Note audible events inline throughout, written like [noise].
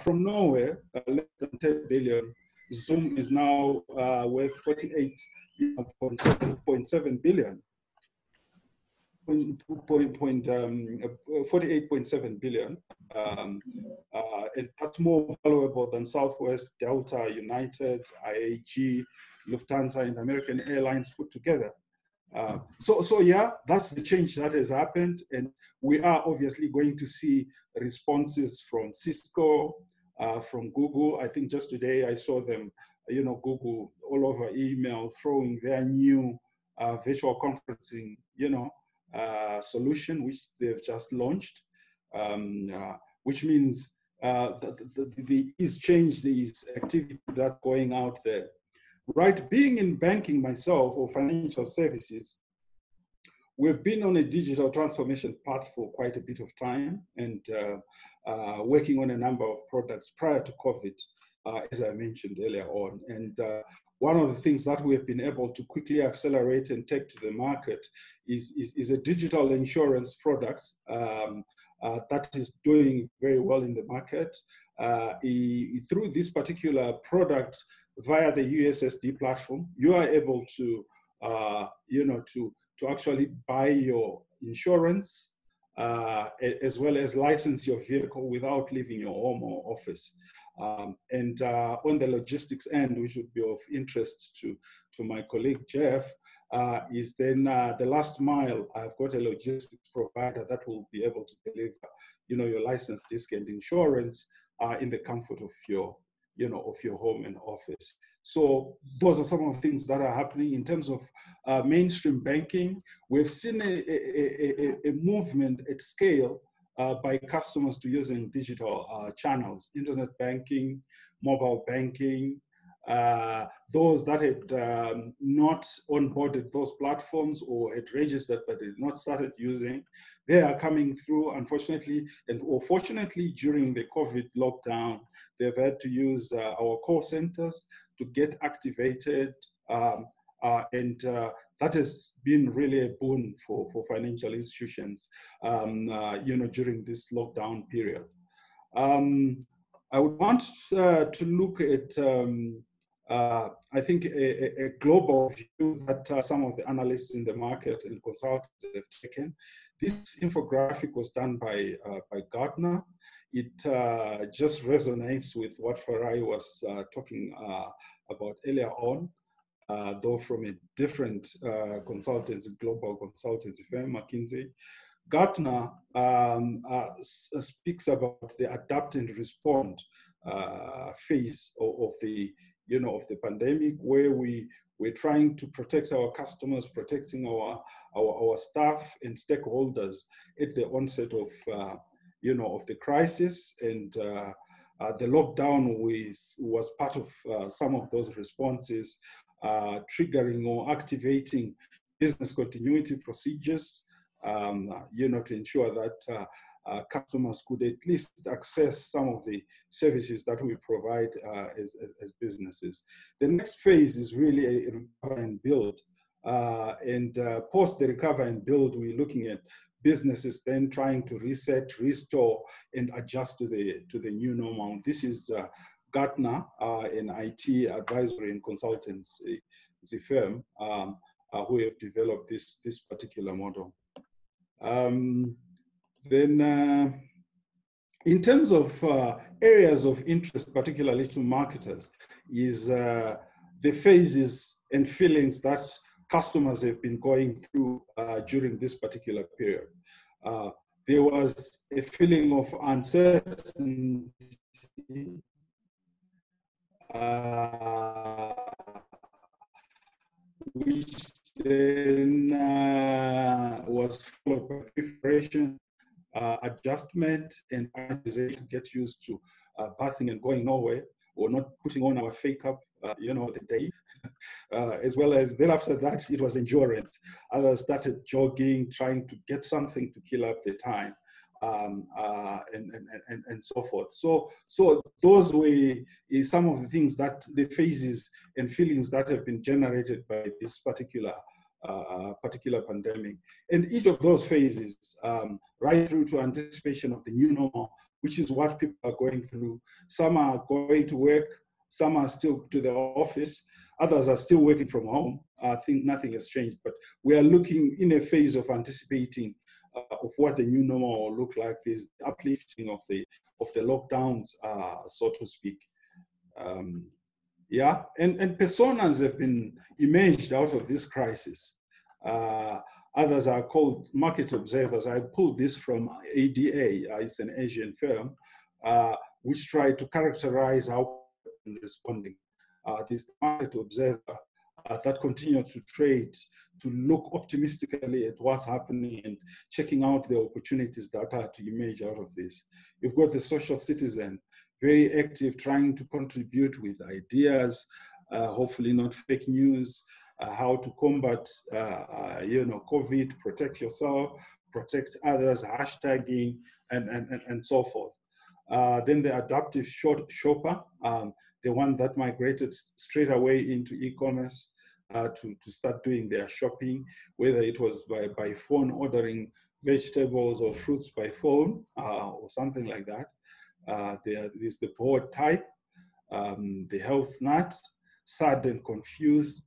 from nowhere, uh, less than 10 billion, Zoom is now uh, worth 48.7 billion. Um, 48.7 billion. Um, uh, and that's more valuable than Southwest, Delta, United, IAG, Lufthansa, and American Airlines put together. Uh, so, so yeah, that's the change that has happened, and we are obviously going to see responses from Cisco, uh, from Google. I think just today I saw them, you know, Google all over email throwing their new uh, virtual conferencing, you know, uh, solution which they've just launched, um, uh, which means that the, the, the is change is activity that's going out there right? Being in banking myself or financial services, we've been on a digital transformation path for quite a bit of time and uh, uh, working on a number of products prior to COVID, uh, as I mentioned earlier on. And uh, one of the things that we have been able to quickly accelerate and take to the market is, is, is a digital insurance product um, uh, that is doing very well in the market. Uh, through this particular product, via the USSD platform, you are able to, uh, you know, to, to actually buy your insurance uh, as well as license your vehicle without leaving your home or office. Um, and uh, on the logistics end, which would be of interest to, to my colleague Jeff, uh, is then uh, the last mile. I've got a logistics provider that will be able to deliver, you know, your license, disc, and insurance uh, in the comfort of your you know, of your home and office. So those are some of the things that are happening in terms of uh, mainstream banking. We've seen a, a, a, a movement at scale uh, by customers to using digital uh, channels, internet banking, mobile banking, uh, those that had um, not onboarded those platforms or had registered but had not started using, they are coming through, unfortunately, and or fortunately, during the COVID lockdown, they've had to use uh, our call centers to get activated. Um, uh, and uh, that has been really a boon for, for financial institutions, um, uh, you know, during this lockdown period. Um, I would want uh, to look at um, uh, I think, a, a, global view that uh, some of the analysts in the market and consultants have taken. This infographic was done by, uh, by Gartner. It uh, just resonates with what Farayi was uh, talking uh, about earlier on, though from a different consultancy, global consultancy firm, McKinsey. Gartner um, speaks about the adapt and respond phase of, of the you know, of the pandemic, where we we're trying to protect our customers, protecting our our, our staff and stakeholders at the onset of uh, you know of the crisis, and uh, uh, the lockdown was was part of uh, some of those responses, uh, triggering or activating business continuity procedures, um, you know, to ensure that uh, customers could at least access some of the services that we provide uh, as, as, as, businesses. The next phase is really a recover and build. Uh, and uh, post the recover and build, we're looking at businesses then trying to reset, restore, and adjust to the, to the new normal. This is uh, Gartner, uh, an IT advisory and consultancy firm um, who have developed this, this particular model. Um, then, uh, in terms of uh, areas of interest, particularly to marketers, is uh, the phases and feelings that customers have been going through uh, during this particular period. Uh, there was a feeling of uncertainty, uh, which then was followed by preparation uh, adjustment and to get used to uh, bathing and going nowhere or not putting on our fake up, uh, you know, the day. [laughs] Uh, as well as then after that, it was endurance. Others started jogging, trying to get something to kill up the time. Um, uh, and, and, and, and so forth. So, so those were some of the things that the phases and feelings that have been generated by this particular uh, particular pandemic. And each of those phases, um, right through to anticipation of the new normal, which is what people are going through. Some are going to work, some are still to the office, others are still working from home. I think nothing has changed, but we are looking in a phase of anticipating uh, of what the new normal will look like. This uplifting of the of the lockdowns, uh, so to speak. Um, yeah, and, and personas have been emerged out of this crisis. Uh, others are called market observers. I pulled this from ADA, uh, it's an Asian firm, uh, which tried to characterize how responding. Uh, this market observer uh, that continue to trade, to look optimistically at what's happening and checking out the opportunities that are to emerge out of this. You've got the social citizen, very active, trying to contribute with ideas, uh, hopefully not fake news, uh, how to combat, uh, uh, you know, COVID, protect yourself, protect others, hashtagging, and, and, and, and so forth. Uh, then the adaptive short shopper, um, the one that migrated straight away into e-commerce uh, to, to start doing their shopping, whether it was by, by phone ordering vegetables or fruits by phone or something like that. Uh, there is the bored type, um, the health nut, sad and confused,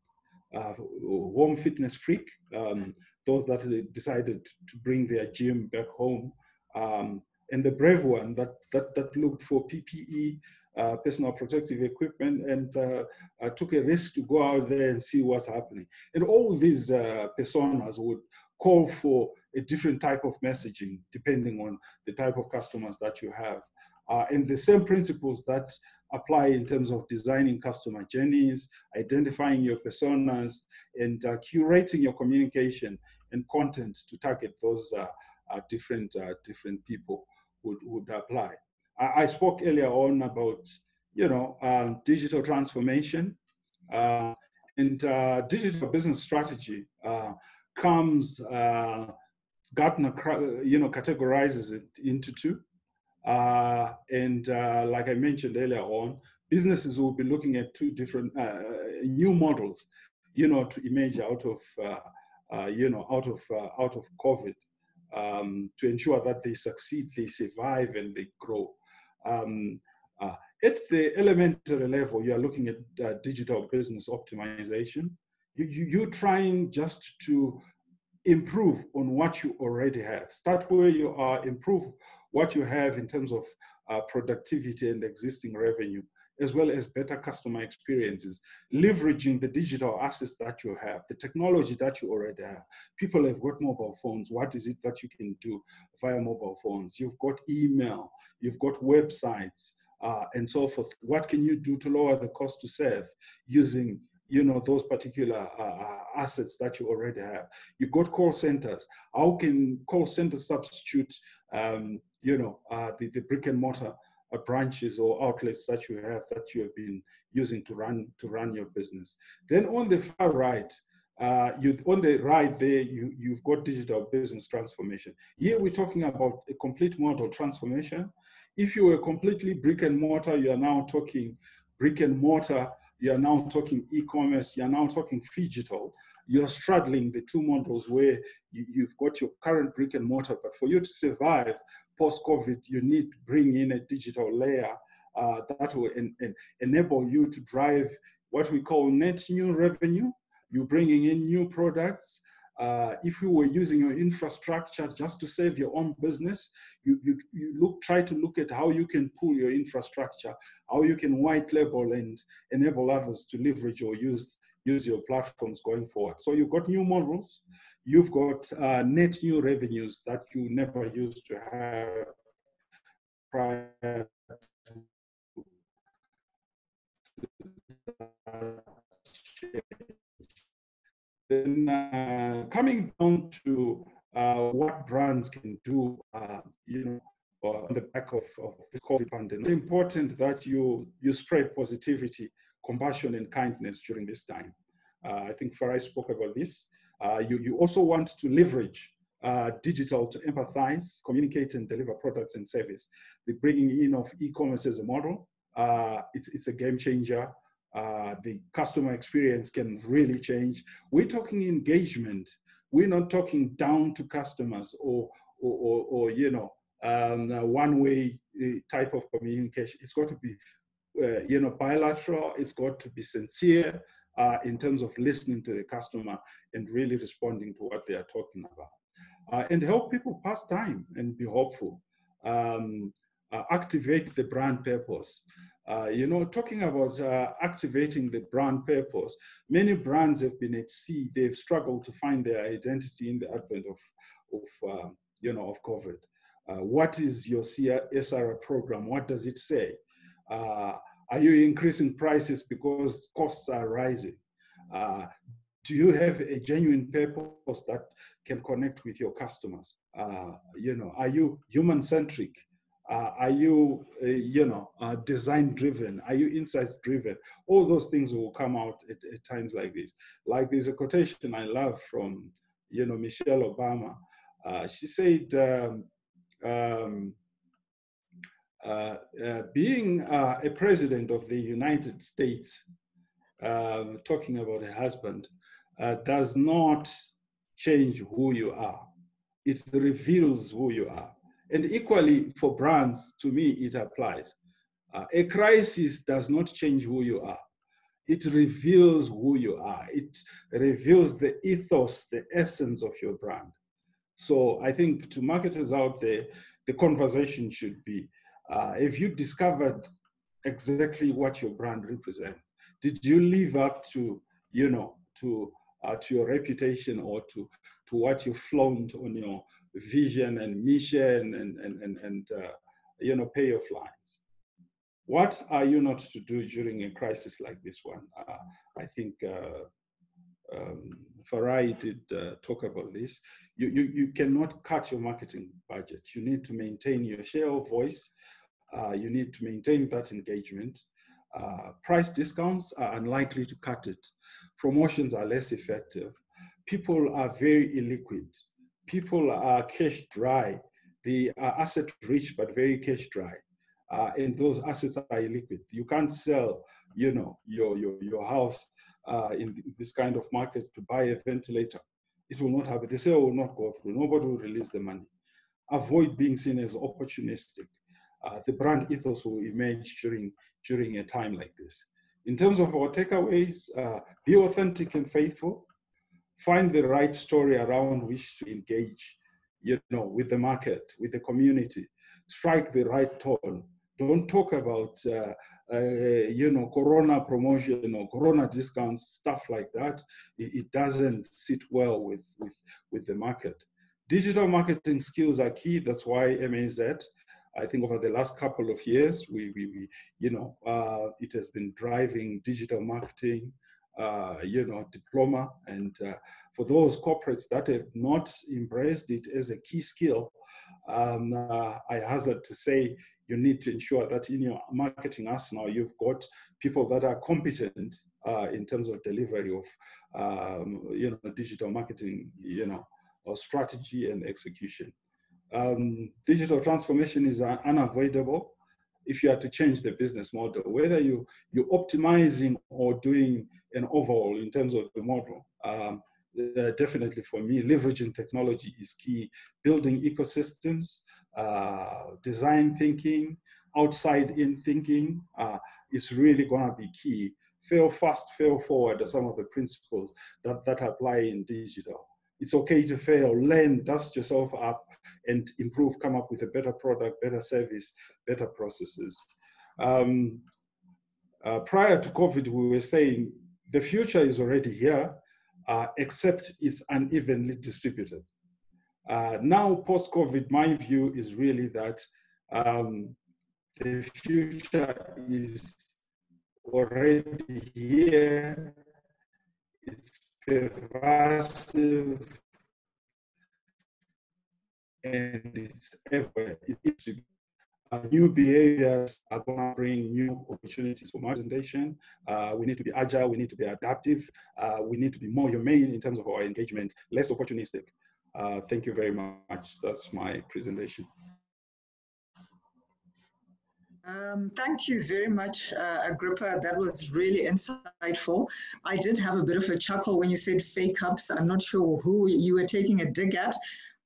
uh, home fitness freak, um, those that decided to bring their gym back home, um, and the brave one that, that, that looked for PPE uh, personal protective equipment and uh, uh, took a risk to go out there and see what's happening. And all these uh, personas would call for a different type of messaging depending on the type of customers that you have. Uh, and the same principles that apply in terms of designing customer journeys, identifying your personas, and uh, curating your communication and content to target those different, different people would, would apply. I, I spoke earlier on about, you know, uh, digital transformation uh, and uh, digital business strategy uh, comes, uh, Gartner, you know, categorizes it into two. Uh, and like I mentioned earlier on, businesses will be looking at two different new models, you know, to emerge out of, you know, out of out of COVID. Um, to ensure that they succeed, they survive, and they grow. Um, uh, at the elementary level, you are looking at uh, digital business optimization. You, you, you're trying just to improve on what you already have. Start where you are, improve what you have in terms of uh, productivity and existing revenue, as well as better customer experiences, leveraging the digital assets that you have, the technology that you already have. People have got mobile phones. What is it that you can do via mobile phones? You've got email, you've got websites, uh, and so forth. What can you do to lower the cost to serve using you know those particular uh, uh assets that you already have You've got call centers how can call centers substitute um, you know uh, the, the brick and mortar uh, branches or outlets that you have that you have been using to run to run your business. Then on the far right, uh, you on the right there, you you've got digital business transformation. Here we're talking about a complete model transformation. If you were completely brick and mortar, you are now talking brick and mortar. You are now talking e-commerce. You are now talking digital. You're straddling the two models where you, have got your current brick and mortar, but for you to survive, post-COVID, you need to bring in a digital layer uh, that will en en enable you to drive what we call net new revenue. You're bringing in new products. Uh, if you were using your infrastructure just to save your own business, you, you, you look, try to look at how you can pull your infrastructure, how you can white label and enable others to leverage or use, use your platforms going forward. So you've got new models, you've got uh, net new revenues that you never used to have prior then uh, coming down to uh, what brands can do, uh, you know, on the back of, of this COVID pandemic. It's important that you, you spread positivity, compassion, and kindness during this time. Uh, I think Farayi spoke about this. Uh, you, you also want to leverage uh, digital to empathize, communicate, and deliver products and service. The bringing in of e-commerce as a model, uh, it's, it's a game changer. Uh, the customer experience can really change. We're talking engagement. We're not talking down to customers or, or, or, or you know, um, one-way uh, type of communication. It's got to be, uh, you know, bilateral. It's got to be sincere uh, in terms of listening to the customer and really responding to what they are talking about. Uh, and help people pass time and be hopeful. Um, uh, activate the brand purpose. Uh, you know, talking about uh, activating the brand purpose, many brands have been at sea. They've struggled to find their identity in the advent of, of uh, you know, of COVID. What is your CSR program? What does it say? Uh, are you increasing prices because costs are rising? do you have a genuine purpose that can connect with your customers? you know, are you human centric? Uh, are you, uh, you know, uh, design driven? Are you insights driven? All those things will come out at, at, times like this. Like there's a quotation I love from, you know, Michelle Obama. Uh, she said, um, um, uh, uh, being a president of the United States, um, talking about a husband, does not change who you are. It reveals who you are and equally for brands, to me, it applies. Uh, a crisis does not change who you are. It reveals who you are. It reveals the ethos, the essence of your brand. So I think to marketers out there, the conversation should be, uh, if you discovered exactly what your brand represents, did you live up to, you know, to, uh, to your reputation or to, to what you flaunt on your vision and mission and, and, and, and uh, you know, payoff lines. What are you not to do during a crisis like this one? Uh, I think uh, Farayi did uh, talk about this. You, you, you cannot cut your marketing budget. You need to maintain your share of voice. Uh, you need to maintain that engagement. Uh, price discounts are unlikely to cut it. Promotions are less effective. People are very illiquid people are cash dry. They are asset rich, but very cash dry. Uh, and those assets are illiquid. You can't sell, you know, your, your, your house uh, in this kind of market to buy a ventilator. It will not happen. The sale will not go through. Nobody will release the money. Avoid being seen as opportunistic. Uh, the brand ethos will emerge during, during a time like this. In terms of our takeaways, uh, be authentic and faithful find the right story around which to engage, you know, with the market, with the community, strike the right tone. Don't talk about, uh, uh, you know, Corona promotion or Corona discounts, stuff like that. It, it, doesn't sit well with, with, with the market. Digital marketing skills are key. That's why MAZ, I think over the last couple of years, we, we, we you know, uh, it has been driving digital marketing, uh, you know, diploma. And uh, for those corporates that have not embraced it as a key skill, um, uh, I hazard to say you need to ensure that in your marketing arsenal, you've got people that are competent uh, in terms of delivery of, um, you know, digital marketing, you know, or strategy and execution. Um, digital transformation is unavoidable if you are to change the business model, whether you, you're optimizing or doing an overhaul in terms of the model. Um, uh, definitely for me, leveraging technology is key. Building ecosystems, uh, design thinking, outside in thinking uh, is really going to be key. Fail fast, fail forward are some of the principles that, that apply in digital. It's okay to fail, learn, dust yourself up, and improve, come up with a better product, better service, better processes. Um, uh, prior to COVID, we were saying the future is already here, uh, except it's unevenly distributed. Uh, now, post COVID, my view is really that um, the future is already here. It's pervasive and it's everywhere. Uh, new behaviors are going to bring new opportunities for presentation. Uh, we need to be agile, we need to be adaptive, uh, we need to be more humane in terms of our engagement, less opportunistic. Uh, thank you very much. That's my presentation. Um, thank you very much, uh, Agrippa. That was really insightful. I did have a bit of a chuckle when you said fake ups. I'm not sure who you were taking a dig at,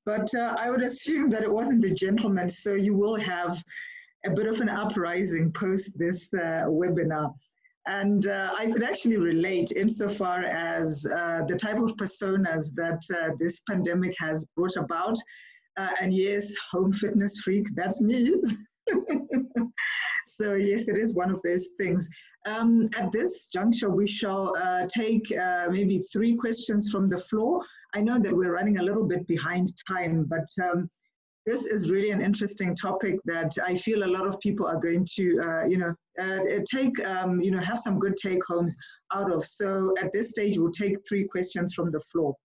but uh, I would assume that it wasn't the gentleman, so you will have a bit of an uprising post this uh, webinar. And uh, I could actually relate insofar as uh, the type of personas that uh, this pandemic has brought about. Uh, and yes, home fitness freak, that's me. [laughs] so yes, it is one of those things. Um, at this juncture, we shall uh, take uh, maybe three questions from the floor. I know that we're running a little bit behind time, but um, this is really an interesting topic that I feel a lot of people are going to, uh, you know, uh, take, um, you know, have some good take homes out of. So at this stage, we'll take three questions from the floor.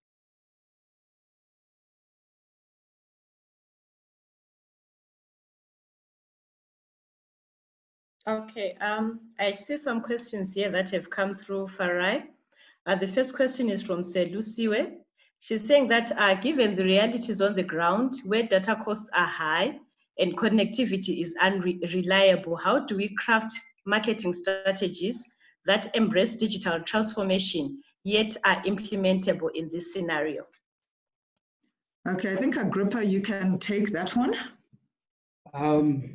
Okay, um, I see some questions here that have come through Farayi. Uh, the first question is from Selusiwe. She's saying that uh, given the realities on the ground where data costs are high and connectivity is unreliable, how do we craft marketing strategies that embrace digital transformation yet are implementable in this scenario? Okay, I think Agrippa, you can take that one. Um,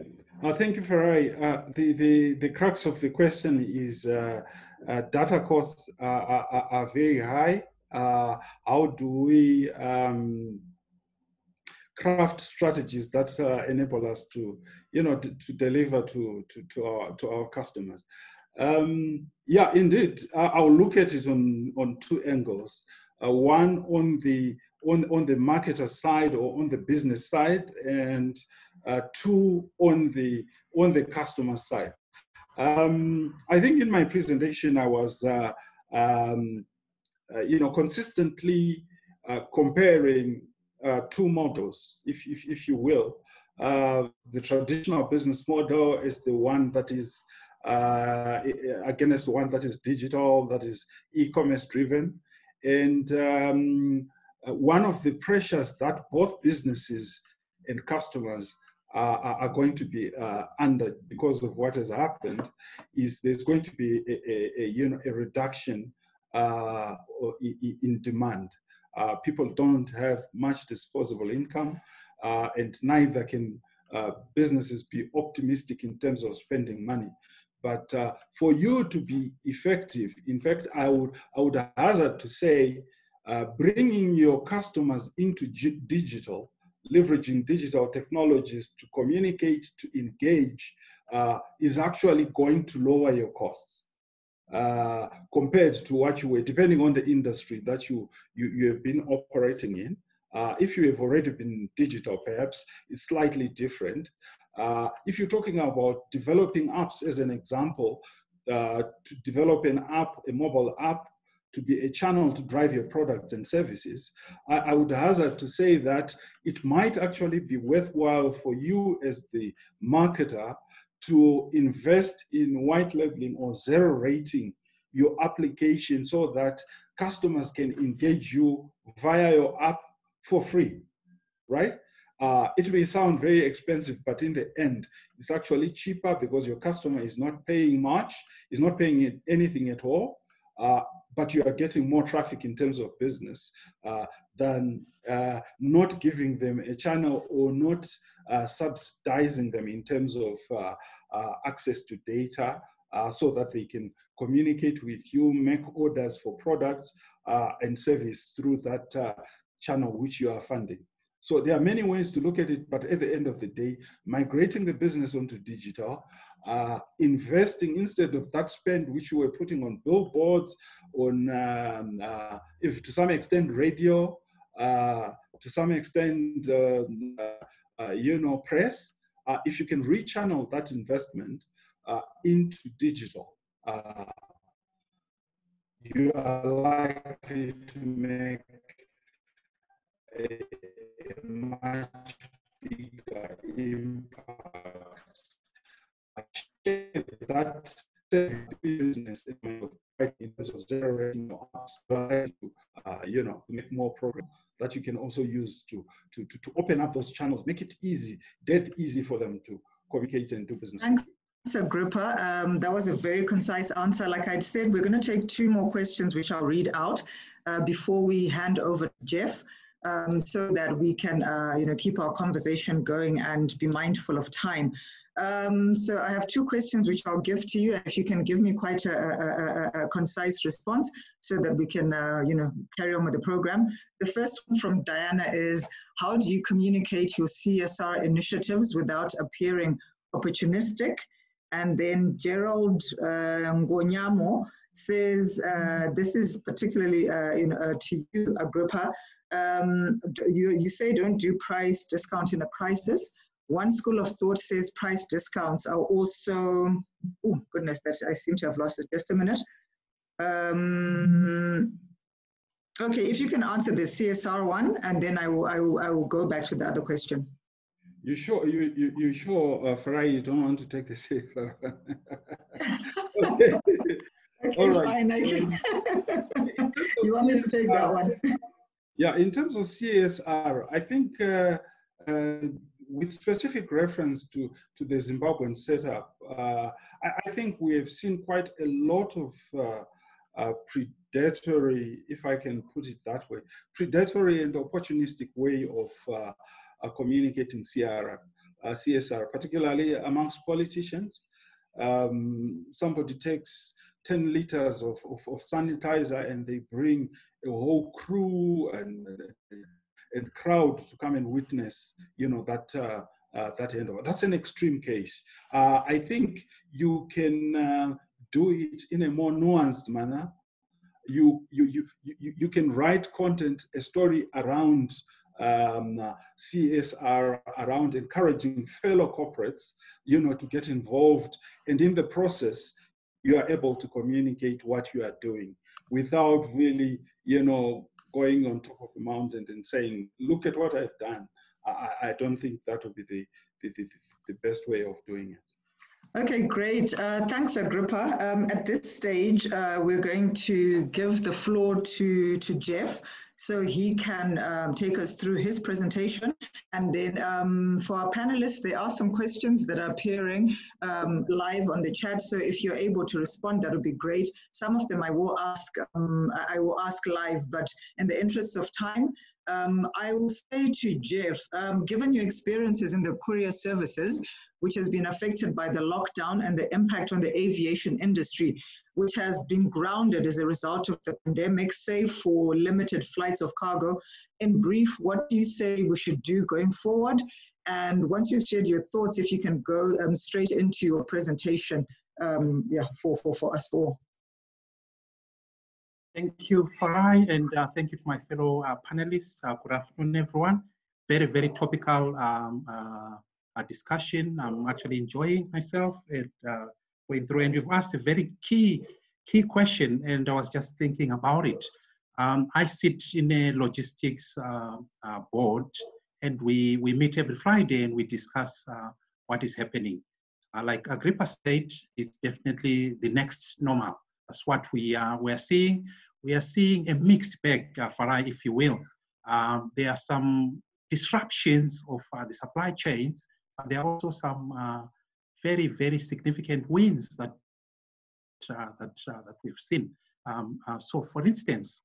thank you, Farayi. Uh, the, the, the crux of the question is uh, uh data costs are, are, are very high. Uh, how do we um, craft strategies that uh, enable us to, you know, to, to, deliver to, to, to, our, to our customers? Um, yeah, indeed. I'll look at it on, on two angles. one on the on, on the marketer side or on the business side, and uh, two on the on the customer side. Um, I think in my presentation I was, uh, um, uh, you know, consistently uh, comparing uh, two models, if, if, if you will. Uh, the traditional business model is the one that is against the one that is digital, that is e-commerce driven, and um, one of the pressures that both businesses and customers are, are going to be uh, under because of what has happened is there's going to be a, a, a you know a reduction uh, in demand. Uh, people don't have much disposable income, uh, and neither can uh, businesses be optimistic in terms of spending money. But uh, for you to be effective, in fact, I would I would hazard to say, bringing your customers into digital leveraging digital technologies to communicate, to engage, uh, is actually going to lower your costs uh, compared to what you were, depending on the industry that you, you, you have been operating in. Uh, if you have already been digital, perhaps it's slightly different. Uh, if you're talking about developing apps as an example, uh, to develop an app, a mobile app to be a channel to drive your products and services, I, I, would hazard to say that it might actually be worthwhile for you as the marketer to invest in white labeling or zero rating your application so that customers can engage you via your app for free, right? Uh, it may sound very expensive, but in the end, it's actually cheaper because your customer is not paying much, is not paying anything at all. Uh, but you are getting more traffic in terms of business uh, than uh, not giving them a channel or not uh, subsidizing them in terms of uh, uh, access to data uh, so that they can communicate with you, make orders for products and service through that channel which you are funding. So there are many ways to look at it, but at the end of the day, migrating the business onto digital uh, investing instead of that spend which you were putting on billboards, on um, uh, if to some extent radio, uh, to some extent uh, uh, you know press. Uh, if you can rechannel that investment into digital, you are likely to make a much bigger impact that business in terms of generating uh, you know, to make more progress that you can also use to, to, to, to open up those channels, make it easy, dead easy for them to communicate and do business. Thanks. Agrippa, um, that was a very concise answer. Like I said, we're going to take two more questions, which I'll read out uh, before we hand over to Jeff. Um, so that we can, uh, you know, keep our conversation going and be mindful of time. Um, so I have two questions which I'll give to you. and If you can give me quite a, a, a, a concise response so that we can, uh, you know, carry on with the program. The first one from Diana is, how do you communicate your CSR initiatives without appearing opportunistic? And then Gerald uh, Ngonyamo says, uh, this is particularly uh, in, uh, to you, Agrippa. Um, you, you say don't do price discount in a crisis. One school of thought says price discounts are also, oh goodness, that I seem to have lost it. Just a minute. Um, okay, if you can answer the CSR one, and then I will, I will, I will go back to the other question. You sure you you you sure uh, Farayi you don't want to take the CSR? [laughs] okay. okay, [laughs] All right. fine. I can. [laughs] you want me to take that one? Yeah, in terms of CSR, I think uh, uh, with specific reference to, to the Zimbabwean setup, uh, I, I, think we have seen quite a lot of uh, uh, predatory, if I can put it that way, predatory and opportunistic way of uh, communicating CR, CSR, particularly amongst politicians. Um, somebody takes 10 liters of, of, of sanitizer and they bring a whole crew and and crowd to come and witness, you know, that uh, uh, that handover. That's an extreme case. Uh, I think you can uh, do it in a more nuanced manner. You, you, you, you, you can write content, a story around um, CSR, around encouraging fellow corporates, you know, to get involved. And in the process, you are able to communicate what you are doing without really, you know, going on top of the mountain and saying, look at what I've done. I, I don't think that would be the, the, the, the best way of doing it. Okay, great. Uh, thanks, Agrippa. Um, at this stage, uh, we're going to give the floor to, to Jeff so he can um, take us through his presentation. And then um, for our panelists, there are some questions that are appearing um, live on the chat. So if you're able to respond, that would be great. Some of them I will ask, um, I will ask live, but in the interest of time, um, I will say to Jeff, um, given your experiences in the courier services, which has been affected by the lockdown and the impact on the aviation industry, which has been grounded as a result of the pandemic, save for limited flights of cargo. In brief, what do you say we should do going forward? And once you've shared your thoughts, if you can go um, straight into your presentation, um, yeah, for, for, for us all. Thank you, Farayi, and uh, thank you to my fellow uh, panelists. Uh, good afternoon, everyone. Very, very topical um, uh, uh, discussion. I'm actually enjoying myself and uh, going through. And you've asked a very key, key question, and I was just thinking about it. Um, I sit in a logistics board, and we we meet every Friday and we discuss what is happening. like Agrippa said, it's definitely the next normal that's what we are we're seeing. We are seeing a mixed bag, uh, Farayi, if you will. Um, there are some disruptions of uh, the supply chains, but there are also some uh, very, very significant wins that uh, that uh, that we've seen. Um, uh, so, for instance,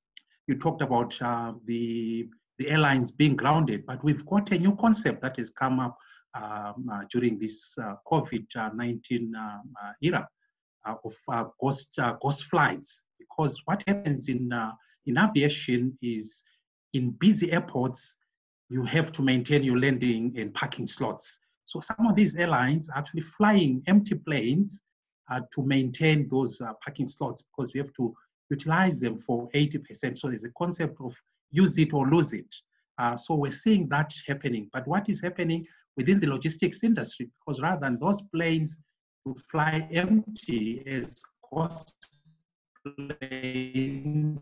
you talked about the the airlines being grounded, but we've got a new concept that has come up um, during this COVID-19 era, uh, of uh, ghost, uh, ghost flights. Because what happens in, in aviation is in busy airports, you have to maintain your landing and parking slots. So some of these airlines are actually flying empty planes uh, to maintain those uh, parking slots because we have to utilize them for 80%. So there's a concept of use it or lose it. Uh, so we're seeing that happening. But what is happening within the logistics industry? Because rather than those planes fly empty as cost planes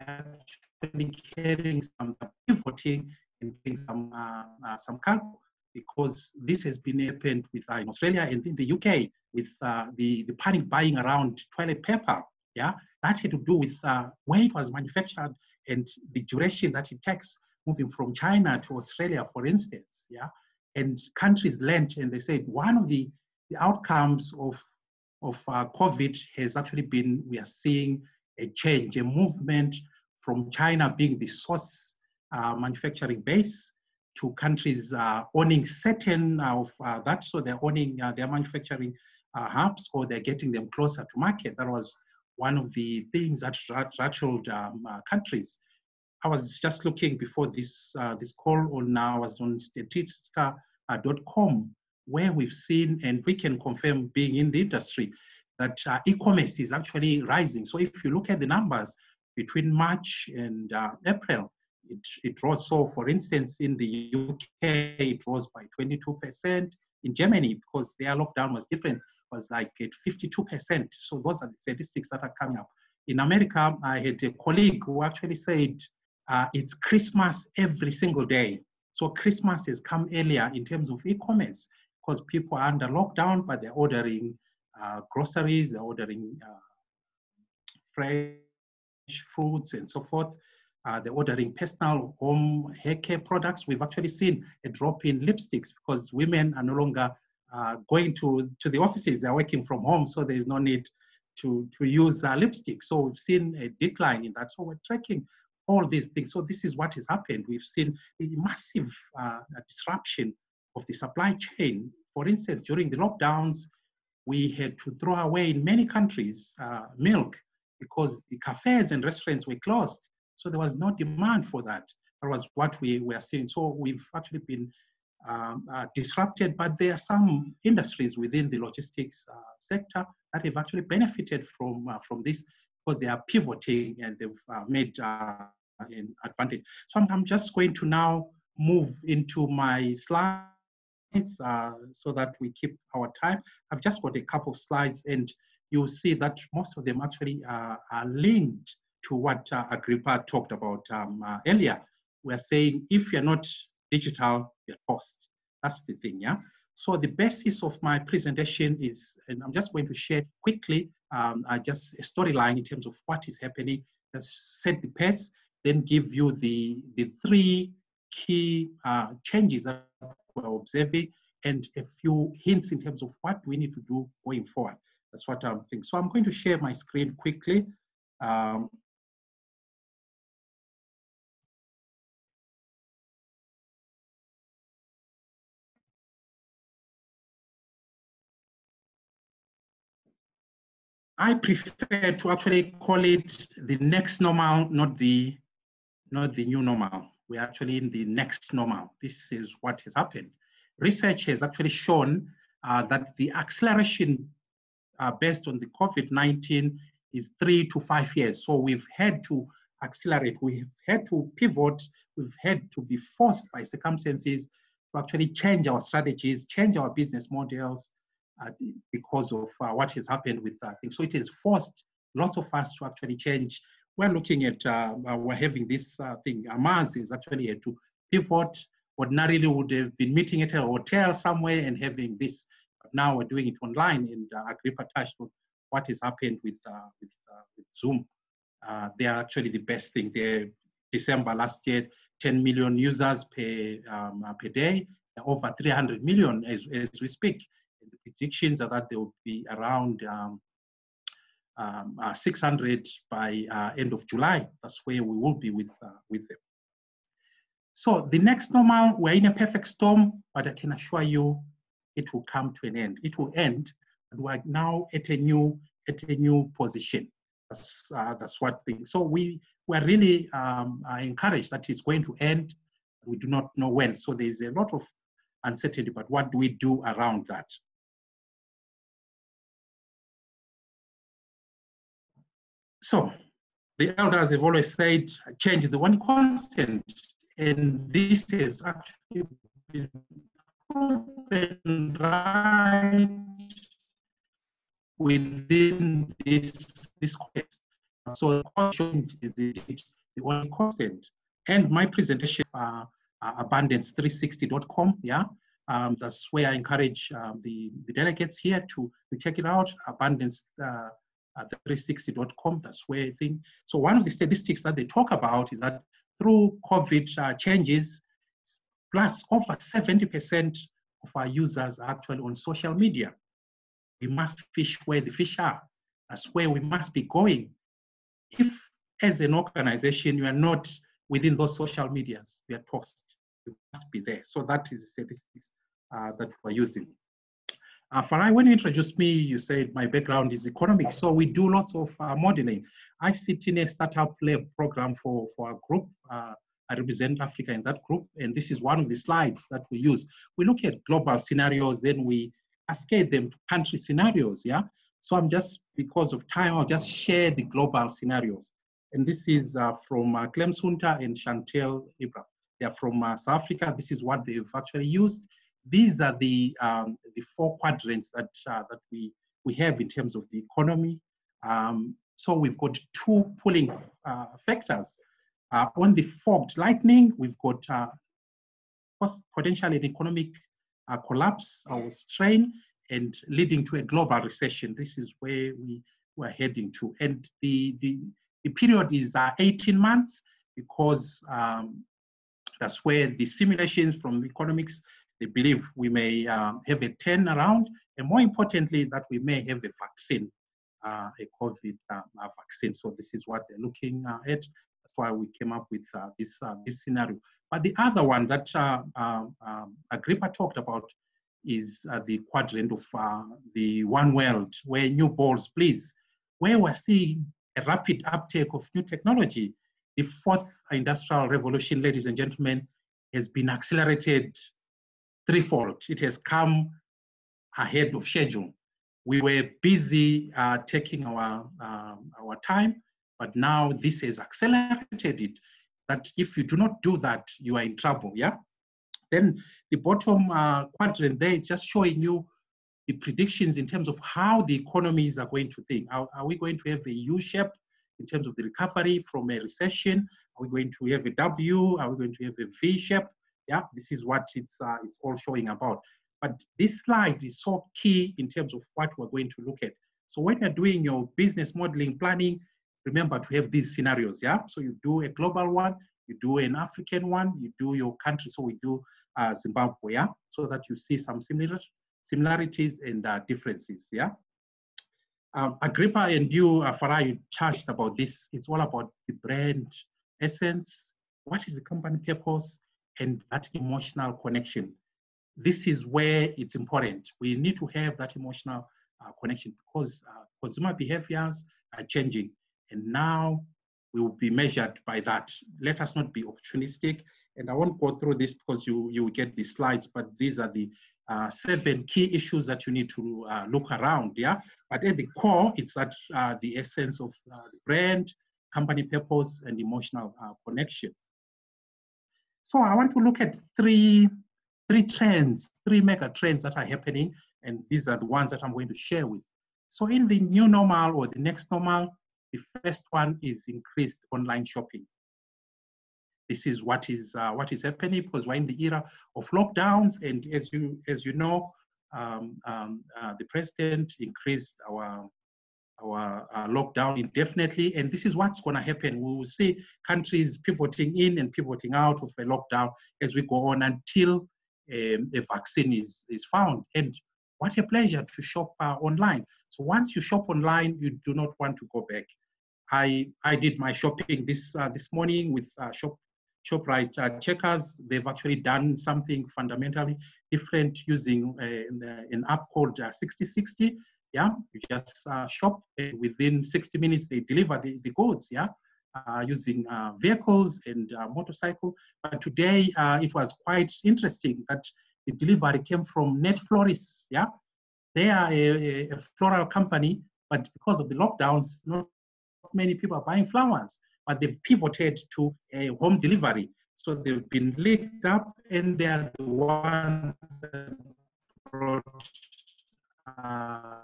actually carrying some pivoting and doing some uh, uh, some cargo because this has been happened with uh, in Australia and in the UK with uh, the the panic buying around toilet paper. Yeah, that had to do with uh, where it was manufactured and the duration that it takes moving from China to Australia, for instance. Yeah, and countries learned and they said one of the, the outcomes of, of uh, COVID has actually been we are seeing a change, a movement from China being the source uh, manufacturing base to countries uh, owning certain of uh, that, so they're owning uh, their manufacturing uh, hubs or they're getting them closer to market. That was one of the things that rattled um, countries. I was just looking before this this call on I was on statistica.com where we've seen and we can confirm being in the industry that uh, e-commerce is actually rising. So if you look at the numbers between March and uh, April, it, it rose. So for instance, in the UK, it rose by 22%. In Germany, because their lockdown was different, was like at 52%. So those are the statistics that are coming up. In America, I had a colleague who actually said uh, it's Christmas every single day. So Christmas has come earlier in terms of e-commerce because people are under lockdown, but they're ordering uh, groceries, they're ordering uh, fresh fruits and so forth. Uh, they're ordering personal home hair care products. We've actually seen a drop in lipsticks because women are no longer uh, going to, to the offices. They're working from home, so there's no need to, to use uh, lipstick. So we've seen a decline in that. So we're tracking all these things. So this is what has happened. We've seen a massive uh, disruption of the supply chain. For instance, during the lockdowns, we had to throw away in many countries uh, milk because the cafes and restaurants were closed. So there was no demand for that. That was what we were seeing. So we've actually been um, uh, disrupted, but there are some industries within the logistics uh, sector that have actually benefited from, uh, from this because they are pivoting and they've uh, made uh, an advantage. So I'm, I'm just going to now move into my slides uh, so that we keep our time. I've just got a couple of slides and you'll see that most of them actually uh, are linked to what uh, Agrippa talked about um, uh, earlier. We're saying if you're not digital, you're lost. That's the thing, yeah? So the basis of my presentation is, and I'm just going to share quickly, um, uh, just a storyline in terms of what is happening, just set the pace, then give you the, the three key uh, changes that we're observing and a few hints in terms of what we need to do going forward. That's what I'm thinking. So I'm going to share my screen quickly. Um, I prefer to actually call it the next normal, not the, not the new normal. We're actually in the next normal. This is what has happened research has actually shown uh, that the acceleration uh, based on the COVID-19 is three to five years. So we've had to accelerate, we've had to pivot, we've had to be forced by circumstances to actually change our strategies, change our business models because of uh, what has happened with that things. So it has forced lots of us to actually change. We're looking at, uh, we're having this thing, MAZ is actually had to pivot ordinarily would have been meeting at a hotel somewhere and having this. But now we're doing it online, and uh, Agrippa touched on what has happened with, uh, with, uh, with, Zoom. Uh, they are actually the best thing. They December last year, 10 million users per, um, uh, per day, over 300 million as, as we speak. And the predictions are that there will be around um, um, uh, 600 by uh, end of July. That's where we will be with, uh, with them. So the next normal, we're in a perfect storm, but I can assure you it will come to an end. It will end, but we're now at a new at a new position. That's, uh, that's what thing. So we we're really um, encouraged that it's going to end. We do not know when. So there's a lot of uncertainty, but what do we do around that? So the elders have always said, change is the one constant and this is actually been proven right within this, this context. So caution is the, the only constant. And my presentation, uh, uh, abundance360.com, yeah, um, that's where I encourage um, the, the delegates here to, to check it out, abundance uh, 360.com, that's where I think. So one of the statistics that they talk about is that through COVID uh, changes, plus over 70% of our users are actually on social media. We must fish where the fish are. That's where we must be going. If as an organization, you are not within those social medias. We are tossed. You must be there. So that is the statistics uh, that we're using. Uh, Farayi, when you introduced me, you said my background is economics. So we do lots of uh, modeling. I sit in a startup lab program for, for a group. Uh, I represent Africa in that group. And this is one of the slides that we use. We look at global scenarios, then we cascade them to country scenarios. Yeah. So I'm just, because of time, I'll just share the global scenarios. And this is uh, from uh, Clem Sunter and Chantell Ilbury. They're from uh, South Africa. This is what they've actually used. These are the, um, the four quadrants that, uh, that we, we have in terms of the economy. Um, so we've got two pulling uh, factors. Uh, on the forked lightning, we've got uh, potentially an economic uh, collapse or strain and leading to a global recession. This is where we were heading to. And the, the, the period is uh, 18 months because um, that's where the simulations from economics they believe we may um, have a turnaround, and more importantly, that we may have a vaccine, uh, a COVID uh, vaccine. So this is what they're looking uh, at. That's why we came up with uh, this uh, this scenario. But the other one that um, Agrippa talked about is the quadrant of the one world, where new balls, please, where we're seeing a rapid uptake of new technology. The fourth industrial revolution, ladies and gentlemen, has been accelerated threefold. It has come ahead of schedule. We were busy uh, taking our, um, our time, but now this has accelerated it. That if you do not do that, you are in trouble, yeah? Then the bottom uh, quadrant there is just showing you the predictions in terms of how the economies are going to think. Are, are we going to have a U shape in terms of the recovery from a recession? Are we going to have a W? Are we going to have a V shape? Yeah, this is what it's, uh, it's all showing about. But this slide is so key in terms of what we're going to look at. So when you're doing your business modeling planning, remember to have these scenarios, yeah? So you do a global one, you do an African one, you do your country, so we do uh, Zimbabwe, yeah? So that you see some similar, similarities and uh, differences, yeah? Um, Agrippa and you, uh, Farai, you charged about this. It's all about the brand essence. What is the company purpose? And that emotional connection. This is where it's important. We need to have that emotional uh, connection because uh, consumer behaviors are changing and now we will be measured by that. Let us not be opportunistic. And I won't go through this because you, you will get the slides, but these are the uh, seven key issues that you need to uh, look around, yeah? But at the core, it's that uh, the essence of uh, the brand, company purpose, and emotional uh, connection. So I want to look at three, three trends, three mega trends that are happening, and these are the ones that I'm going to share with. So in the new normal or the next normal, the first one is increased online shopping. This is what is uh, what is happening because we're in the era of lockdowns, and as you as you know, um, um, uh, the president increased our our uh, lockdown indefinitely. And this is what's going to happen. We will see countries pivoting in and pivoting out of a lockdown as we go on until um, a vaccine is, is found. And what a pleasure to shop uh, online. So once you shop online, you do not want to go back. I, I did my shopping this, uh, this morning with uh, Shop, ShopRite uh, checkers. They've actually done something fundamentally different using uh, an app called Sixty60 yeah? You just uh, shop and within 60 minutes they deliver the, the goods yeah? Uh, using uh, vehicles and uh, motorcycle. But today uh, it was quite interesting that the delivery came from net florists yeah? They are a, a, floral company but because of the lockdowns not many people are buying flowers but they've pivoted to a home delivery. So they've been linked up and they're the ones that brought uh,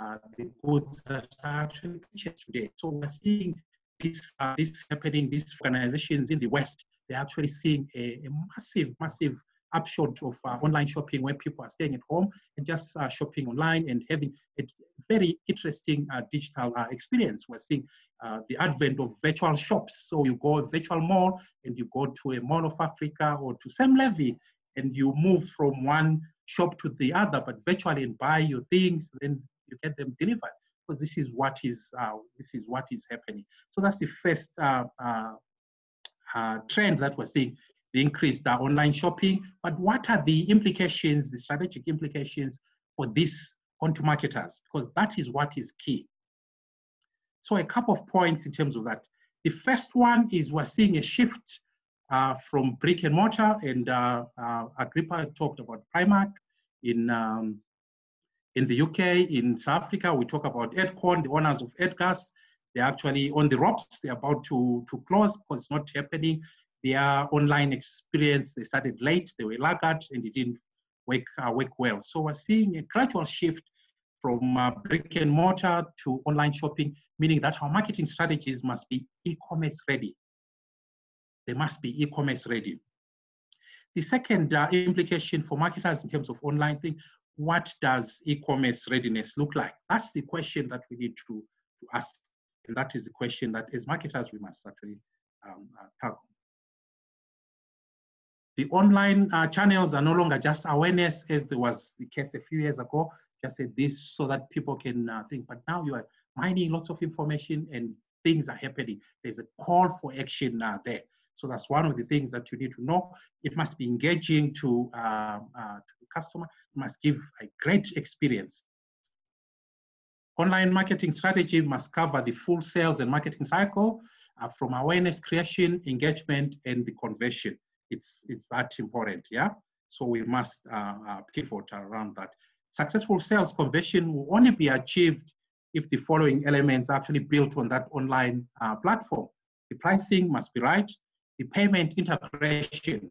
uh, the goods that are actually purchased today. So we're seeing this, uh, this happening, these organizations in the West, they're actually seeing a, a massive, massive upshot of uh, online shopping where people are staying at home and just uh, shopping online and having a very interesting uh, digital uh, experience. We're seeing uh, the advent of virtual shops. So you go a virtual mall and you go to a Mall of Africa or to Sam Levy and you move from one shop to the other, but virtually and buy your things. Then you get them delivered. because this is what is uh, this is what is happening. So that's the first uh, uh, uh trend that we're seeing, the increased uh, online shopping. But what are the implications, the strategic implications for this onto marketers? Because that is what is key. So a couple of points in terms of that. The first one is we're seeing a shift uh, from brick and mortar, and Agrippa talked about Primark in um, in the UK, in South Africa, we talk about Edcon, the owners of Edgars. They're actually on the ropes. They're about to, to close because it's not happening. Their online experience, they started late, they were laggard, and it didn't work, uh, work well. So we're seeing a gradual shift from uh, brick and mortar to online shopping, meaning that our marketing strategies must be e-commerce ready. They must be e-commerce ready. The second uh, implication for marketers in terms of online thing, what does e-commerce readiness look like? That's the question that we need to, to ask. And that is the question that as marketers, we must certainly um, uh, tackle. The online uh, channels are no longer just awareness as there was the case a few years ago, just said this so that people can uh, think, but now you are mining lots of information and things are happening. There's a call for action uh, there. So that's one of the things that you need to know. It must be engaging to, uh, uh, to the customer, it must give a great experience. Online marketing strategy must cover the full sales and marketing cycle uh, from awareness creation, engagement, and the conversion. It's, it's that important, yeah? So we must uh, uh, pivot around that. Successful sales conversion will only be achieved if the following elements are actually built on that online uh, platform. The pricing must be right, the payment integration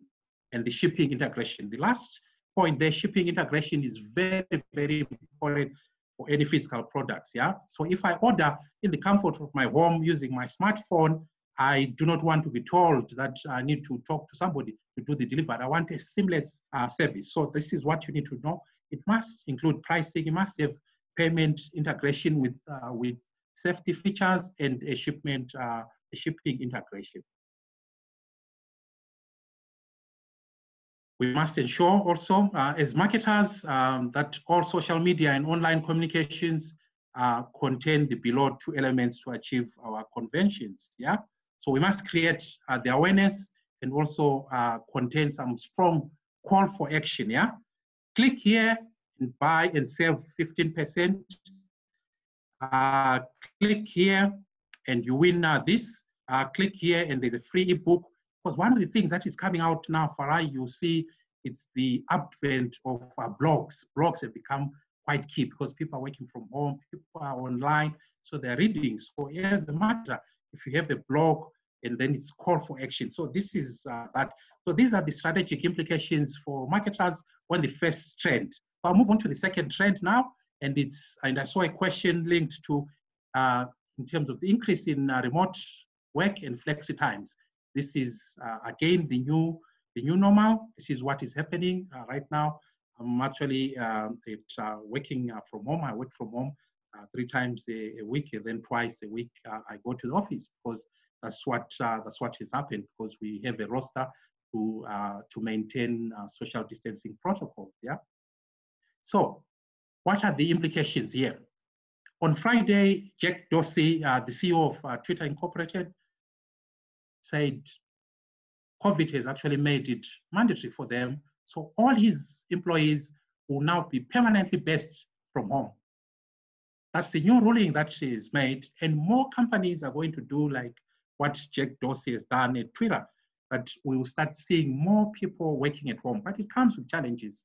and the shipping integration. The last point there, shipping integration is very, very important for any physical products, yeah? So if I order in the comfort of my home using my smartphone, I do not want to be told that I need to talk to somebody to do the delivery. I want a seamless uh, service. So this is what you need to know. It must include pricing. It must have payment integration with uh, with safety features and a shipment uh, shipping integration. We must ensure also uh, as marketers um, that all social media and online communications uh, contain the below two elements to achieve our conventions, yeah? So we must create uh, the awareness and also uh, contain some strong call for action, yeah? Click here and buy and save 15%. Uh, click here and you win uh, this. click here and there's a free ebook because one of the things that is coming out now, Farai, you see, it's the advent of uh, blogs. Blogs have become quite key because people are working from home, people are online, so they're reading. So here's the matter, if you have a blog and then it's call for action. So this is uh, that. So these are the strategic implications for marketers on the first trend. So I'll move on to the second trend now, and it's and I saw a question linked to uh, in terms of the increase in uh, remote work and flexi times. This is, uh, again, the new, the new normal. This is what is happening uh, right now. I'm actually um, uh, working from home. I work from home three times a, a, week, and then twice a week I go to the office because that's what that's what has happened because we have a roster to uh, to maintain uh, social distancing protocols. Yeah. So, what are the implications here? On Friday, Jack Dorsey, uh, the CEO of Twitter Incorporated, said COVID has actually made it mandatory for them. So all his employees will now be permanently based from home. That's the new ruling that she has made. And more companies are going to do like what Jack Dorsey has done at Twitter, that we will start seeing more people working at home. But it comes with challenges.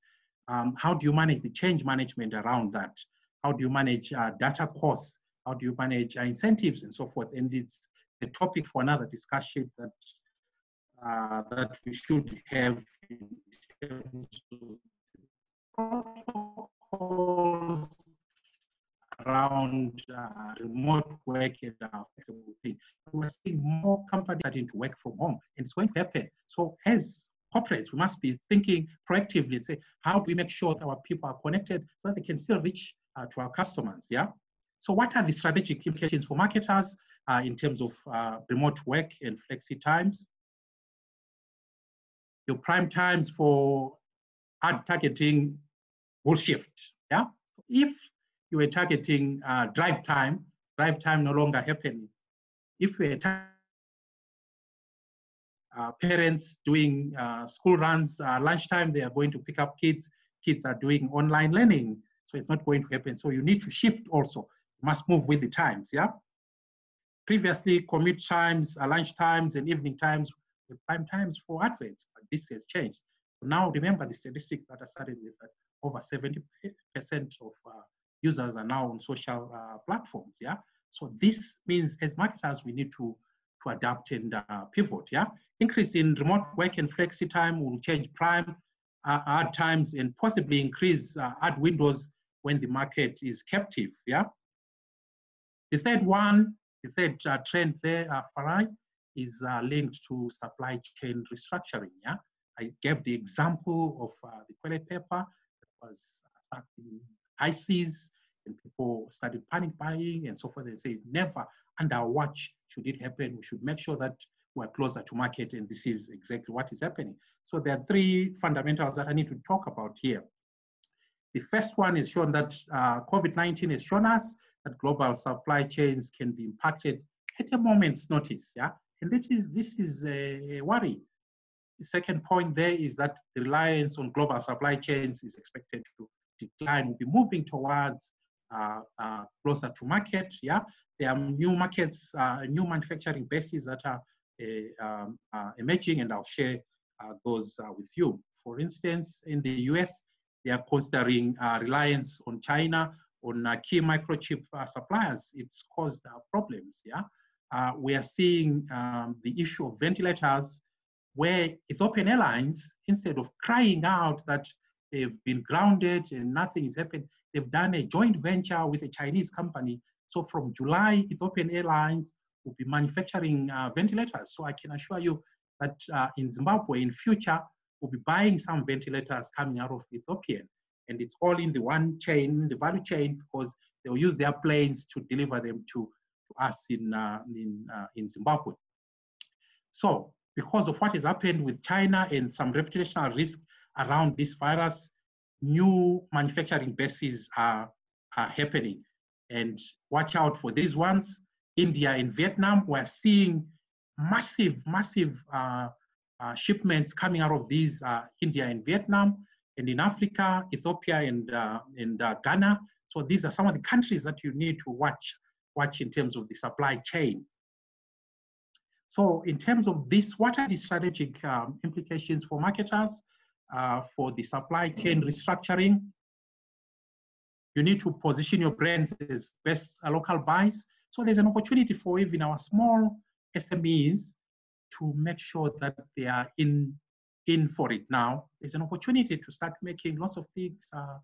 Um, how do you manage the change management around that? How do you manage uh, data costs? How do you manage uh, incentives and so forth? And it's a topic for another discussion that uh, that we should have in terms of protocols around uh, remote work and uh, flexible thing. We're seeing more companies starting to work from home, and it's going to happen. So as corporates, we must be thinking proactively say, how do we make sure that our people are connected so that they can still reach uh, to our customers, yeah? So what are the strategic implications for marketers? Uh, in terms of uh, remote work and flexi times. Your prime times for ad targeting will shift. Yeah. If you were targeting uh, drive time, drive time no longer happening. If you were uh, parents doing uh, school runs, uh, lunchtime, they are going to pick up kids. Kids are doing online learning, so it's not going to happen. So you need to shift also. You must move with the times, yeah? Previously, commute times, uh, lunch times, and evening times were prime times for adverts, but this has changed. Now remember the statistics that I started with that over 70% of uh, users are now on social uh, platforms, yeah? So this means as marketers, we need to, to adapt and uh, pivot, yeah? Increase in remote work and flexi time will change prime uh, ad times and possibly increase uh, ad windows when the market is captive, yeah? The third one, the third uh, trend there, uh, Farai, is uh, linked to supply chain restructuring, yeah? I gave the example of uh, the toilet paper that was stuck in ICs and people started panic buying and so forth. They say, never under our watch should it happen. We should make sure that we're closer to market and this is exactly what is happening. So there are three fundamentals that I need to talk about here. The first one is shown that uh, COVID-19 has shown us that global supply chains can be impacted at a moment's notice, yeah? And this is, this is a worry. The second point there is that the reliance on global supply chains is expected to decline. We'll be moving towards uh, uh, closer to market. Yeah, there are new markets, uh, new manufacturing bases that are um, emerging, and I'll share those with you. For instance, in the US, they are considering reliance on China on key microchip suppliers. It's caused problems. Yeah, we are seeing um, the issue of ventilators where Ethiopian Airlines, instead of crying out that they've been grounded and nothing is happening, They've done a joint venture with a Chinese company. So from July, Ethiopian Airlines will be manufacturing uh, ventilators. So I can assure you that uh, in Zimbabwe, in future, we'll be buying some ventilators coming out of Ethiopian. And it's all in the one chain, the value chain, because they'll use their planes to deliver them to, to us in, uh, in, uh, in Zimbabwe. So because of what has happened with China and some reputational risk around this virus, new manufacturing bases are, are happening. And watch out for these ones. India and Vietnam, we're seeing massive, massive uh, uh, shipments coming out of these uh, India and Vietnam. And in Africa, Ethiopia and, uh, and uh, Ghana. So these are some of the countries that you need to watch, watch in terms of the supply chain. So in terms of this, what are the strategic um, implications for marketers? uh, for the supply chain restructuring. You need to position your brands as best uh, local buys. So there's an opportunity for even our small SMEs to make sure that they are in, in for it now. There's an opportunity to start making lots of things uh,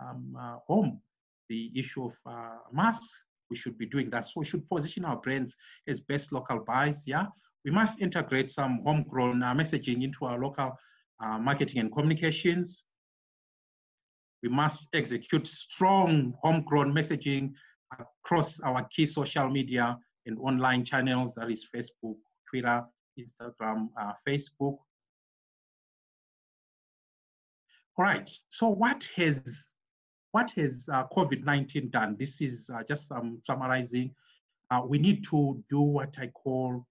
um, uh, home. The issue of uh, masks, we should be doing that. So we should position our brands as best local buys, yeah? We must integrate some homegrown uh, messaging into our local uh, marketing and communications. We must execute strong homegrown messaging across our key social media and online channels, that is Facebook, Twitter, Instagram, uh, Facebook. Right, so what has what has uh, COVID-19 done? This is uh, just um, summarizing. Uh, we need to do what I call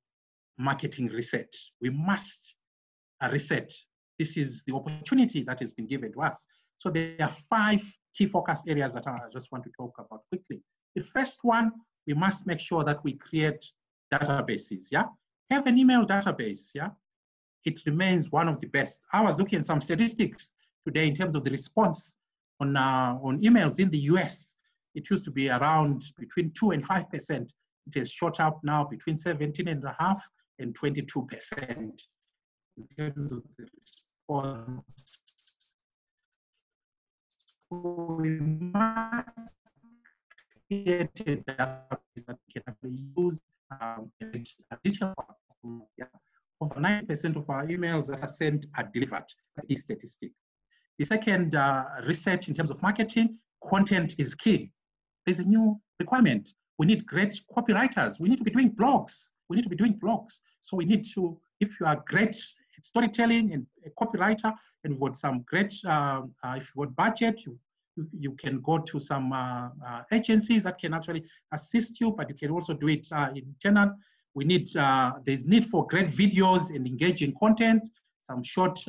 marketing reset. We must uh, reset this is the opportunity that has been given to us. So there are five key focus areas that I just want to talk about quickly. The first one, we must make sure that we create databases, yeah? Have an email database, yeah? It remains one of the best. I was looking at some statistics today in terms of the response on, uh, on emails in the US. It used to be around between two and 5%. It has shot up now between 17 and a half and 22% in terms of the response. We must create a database that can actually use um, digital yeah. Over 90% of our emails that are sent are delivered. That is statistic. The second uh, research in terms of marketing, content is key. There's a new requirement. We need great copywriters. We need to be doing blogs. We need to be doing blogs. So we need to, if you are great storytelling and a copywriter, and you've got some great, uh, uh, if you've got budget, you, you can go to some uh, uh, agencies that can actually assist you, but you can also do it uh, internal. We need, uh, there's need for great videos and engaging content, some short,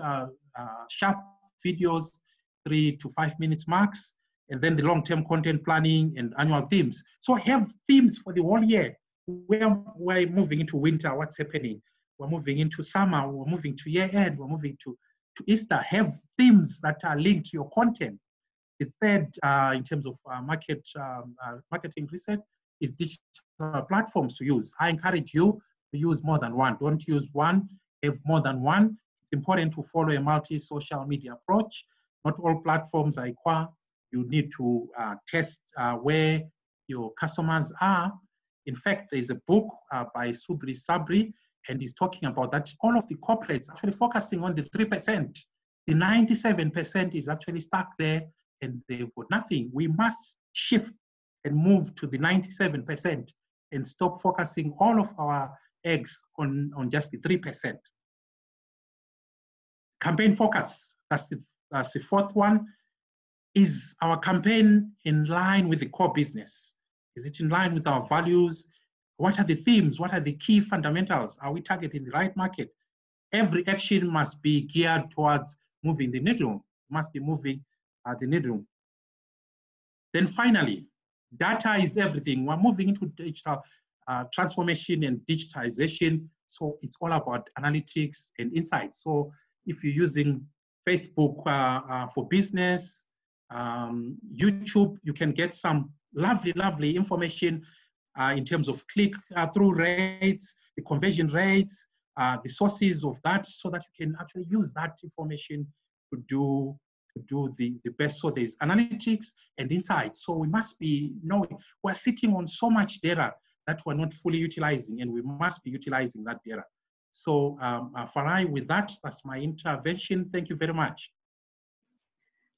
sharp videos, three to five minutes max, and then the long-term content planning and annual themes. So have themes for the whole year. We're, we're moving into winter, what's happening? We're moving into summer, we're moving to year end, we're moving to, to Easter. Have themes that are linked to your content. The third, uh, in terms of uh, market um, uh, marketing research, is digital platforms to use. I encourage you to use more than one. Don't use one, have more than one. Important to follow a multi-social media approach. Not all platforms are equal. You need to uh, test uh, where your customers are. In fact, there's a book uh, by Subri Sabri, and he's talking about that all of the corporates actually focusing on the 3%. The 97% is actually stuck there and they've got nothing. We must shift and move to the 97% and stop focusing all of our eggs on, on just the 3%. Campaign focus, that's the, that's the fourth one. Is our campaign in line with the core business? Is it in line with our values? What are the themes? What are the key fundamentals? Are we targeting the right market? Every action must be geared towards moving the needle, must be moving uh, the needle. Then finally, data is everything. We're moving into digital uh, transformation and digitization. So it's all about analytics and insights. So if you're using Facebook uh, uh, for business, um, YouTube, you can get some lovely, lovely information uh, in terms of click-through uh, rates, the conversion rates, uh, the sources of that, so that you can actually use that information to do do the, the best. So there's analytics and insights. So we must be knowing we're sitting on so much data that we're not fully utilizing, and we must be utilizing that data. So um, uh, Farai, with that, that's my intervention. Thank you very much.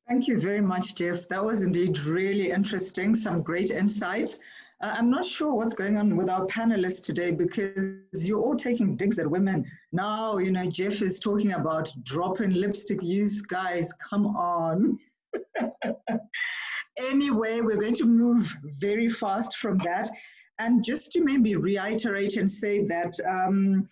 Thank you very much, Jeff. That was indeed really interesting, some great insights. Uh, I'm not sure what's going on with our panelists today because you're all taking digs at women. Now, you know, Jeff is talking about drop-in lipstick use. Guys, come on. [laughs] anyway, we're going to move very fast from that. And just to maybe reiterate and say that um,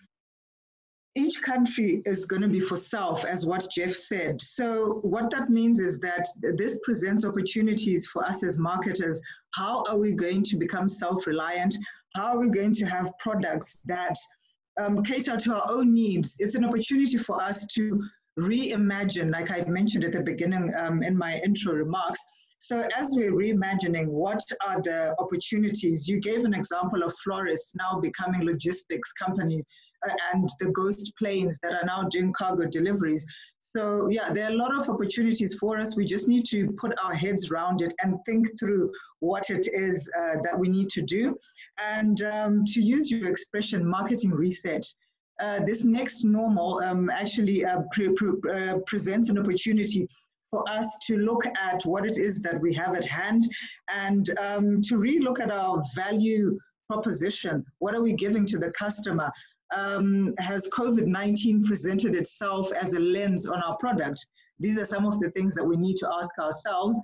each country is going to be for self, as what Jeff said. So, what that means is that this presents opportunities for us as marketers. How are we going to become self reliant? How are we going to have products that um, cater to our own needs? It's an opportunity for us to reimagine, like I mentioned at the beginning um, in my intro remarks. So, as we're reimagining, what are the opportunities? You gave an example of florists now becoming logistics companies and the ghost planes that are now doing cargo deliveries. So yeah, there are a lot of opportunities for us. We just need to put our heads around it and think through what it is uh, that we need to do. And um, to use your expression, marketing reset. Uh, this next normal um, actually uh, pre pre uh, presents an opportunity for us to look at what it is that we have at hand and um, to really look at our value proposition. What are we giving to the customer? Um, has COVID 19 presented itself as a lens on our product? These are some of the things that we need to ask ourselves.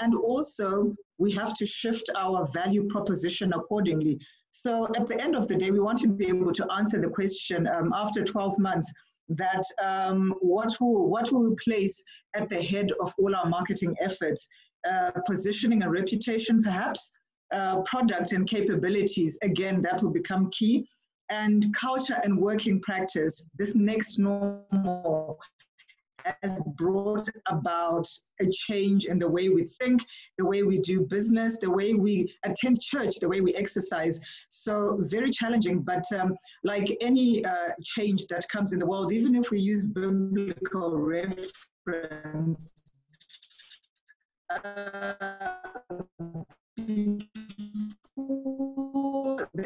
And also, we have to shift our value proposition accordingly. So, at the end of the day, we want to be able to answer the question um, after 12 months that um, what, will, what will we place at the head of all our marketing efforts? Uh, positioning and reputation, perhaps, uh, product and capabilities, again, that will become key and culture and working practice, this next normal has brought about a change in the way we think, the way we do business, the way we attend church, the way we exercise. So very challenging, but um, like any uh, change that comes in the world, even if we use biblical reference, uh,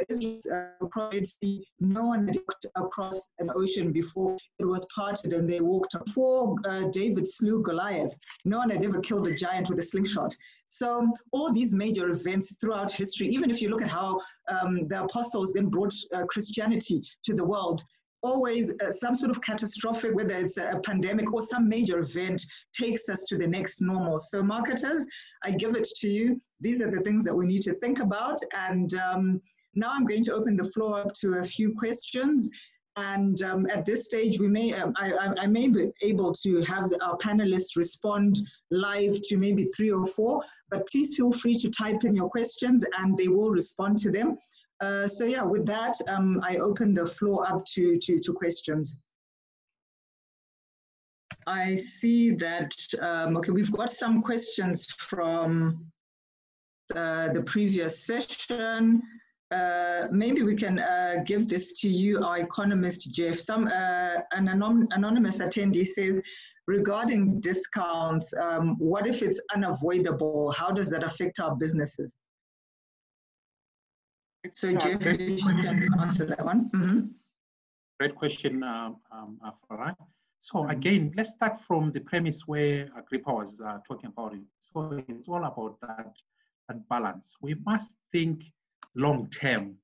the Israelites, no one had walked across an ocean before it was parted and they walked. Before uh, David slew Goliath, no one had ever killed a giant with a slingshot. So all these major events throughout history, even if you look at how um, the apostles then brought uh, Christianity to the world, always uh, some sort of catastrophic, whether it's a pandemic or some major event, takes us to the next normal. So, marketers, I give it to you. These are the things that we need to think about. And um, now I'm going to open the floor up to a few questions. And um, at this stage, we may um, I, I, may be able to have our panelists respond live to maybe three or four, but please feel free to type in your questions and they will respond to them. Uh, so yeah, with that, um, I open the floor up to, to, to questions. I see that, um, okay, we've got some questions from uh, the previous session. Uh, maybe we can uh, give this to you, our economist, Jeff. Some uh, An anon anonymous attendee says, regarding discounts, um, what if it's unavoidable? How does that affect our businesses? So Jeff, if you can answer that one. Mm -hmm. Great question, um, um. So again, let's start from the premise where Agrippa was uh, talking about it. So it's all about that, that balance. We must think long term.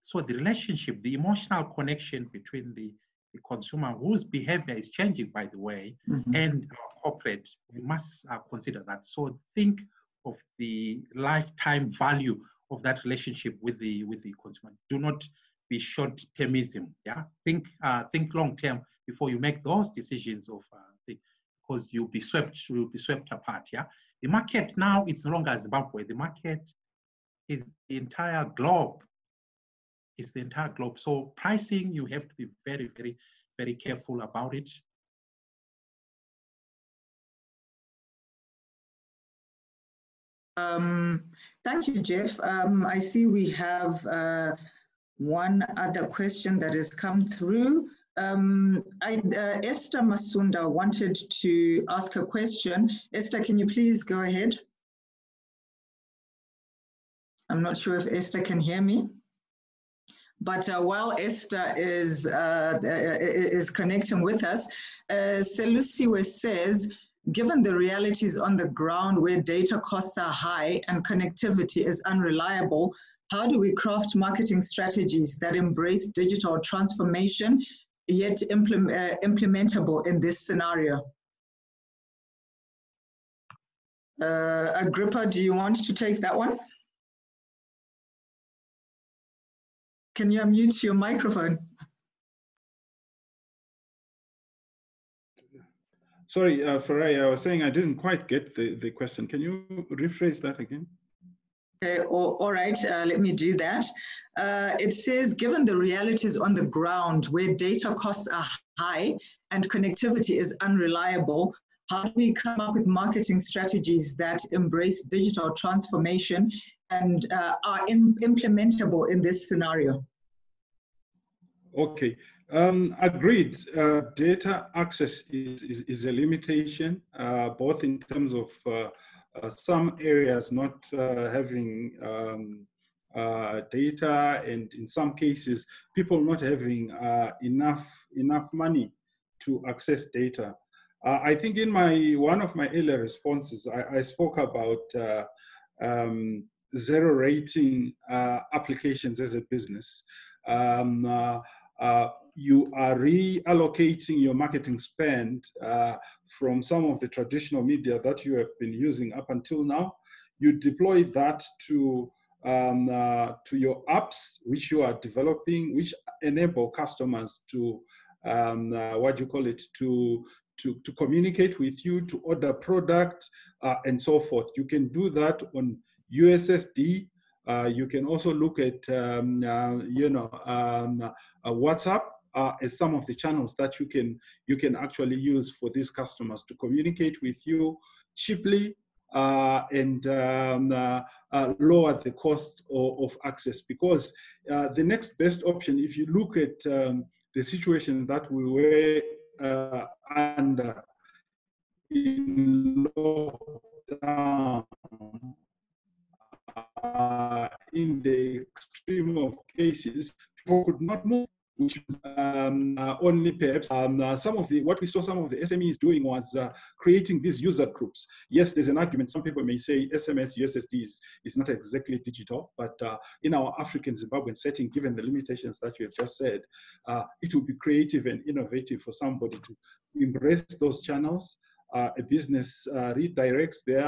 So the relationship, the emotional connection between the, the consumer whose behavior is changing, by the way, mm -hmm. and corporate, we must uh, consider that. So think of the lifetime value of that relationship with the with the consumer. Do not be short termism. Yeah, think uh, think long term before you make those decisions of uh, because you'll be swept you'll be swept apart. Yeah, the market now it's no longer Zimbabwe. The market is the entire globe. It's the entire globe. So pricing, you have to be very, very, very careful about it. Um, thank you, Jeff. Um, I see we have uh, one other question that has come through. Um, I, uh, Esther Masunda wanted to ask a question. Esther, can you please go ahead? I'm not sure if Esther can hear me. But uh, while Esther is, uh, uh is connecting with us, uh, Selusiwe says, given the realities on the ground where data costs are high and connectivity is unreliable, how do we craft marketing strategies that embrace digital transformation yet implement, uh, implementable in this scenario? Uh, Agrippa, do you want to take that one? Can you unmute your microphone? Sorry, uh, Farai, I was saying I didn't quite get the, the question. Can you rephrase that again? Okay, all, all right, uh, let me do that. Uh, it says, given the realities on the ground where data costs are high and connectivity is unreliable, how do we come up with marketing strategies that embrace digital transformation and uh, are in, implementable in this scenario? Okay, um, agreed. Uh, data access is, is, is a limitation, uh, both in terms of uh, uh some areas not uh, having um, uh, data, and in some cases, people not having enough enough money to access data. I think in my one of my earlier responses, I, I spoke about um, zero rating applications as a business. Um, uh, you are reallocating your marketing spend uh, from some of the traditional media that you have been using up until now. You deploy that to um, uh, to your apps, which you are developing, which enable customers to um, uh, what do you call it to to, to communicate with you, to order product, uh, and so forth. You can do that on USSD uh, you can also look at, um, uh, you know, um, uh, WhatsApp as some of the channels that you can you can actually use for these customers to communicate with you cheaply uh, and um, uh, uh, lower the cost of, of access. Because the next best option if you look at um, the situation that we were under in lockdown uh, in the extreme of cases, people could not move. which um, uh, only perhaps um, uh, some of the, what we saw some of the SMEs doing was uh, creating these user groups. Yes, there's an argument. Some people may say SMS USSD is, is not exactly digital, but uh, in our African Zimbabwean setting, given the limitations that you have just said, uh, it would be creative and innovative for somebody to embrace those channels uh, a business redirects their